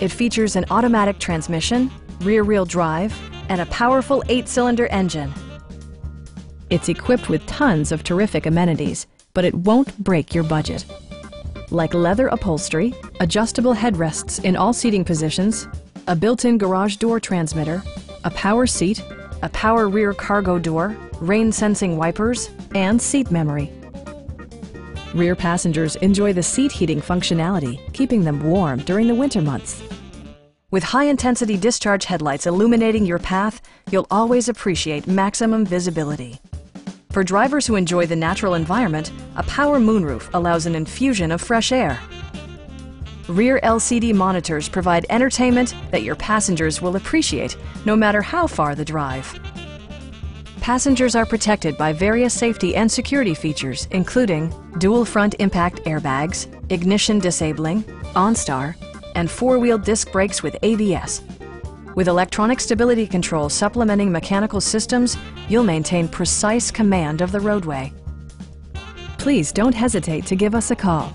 It features an automatic transmission, rear-wheel drive, and a powerful eight-cylinder engine. It's equipped with tons of terrific amenities, but it won't break your budget. Like leather upholstery, adjustable headrests in all seating positions, a built-in garage door transmitter, a power seat, a power rear cargo door, rain sensing wipers, and seat memory. Rear passengers enjoy the seat heating functionality, keeping them warm during the winter months. With high-intensity discharge headlights illuminating your path, you'll always appreciate maximum visibility. For drivers who enjoy the natural environment, a power moonroof allows an infusion of fresh air. Rear LCD monitors provide entertainment that your passengers will appreciate no matter how far the drive. Passengers are protected by various safety and security features, including dual front impact airbags, ignition disabling, OnStar, and four-wheel disc brakes with ABS. With electronic stability control supplementing mechanical systems, you'll maintain precise command of the roadway. Please don't hesitate to give us a call.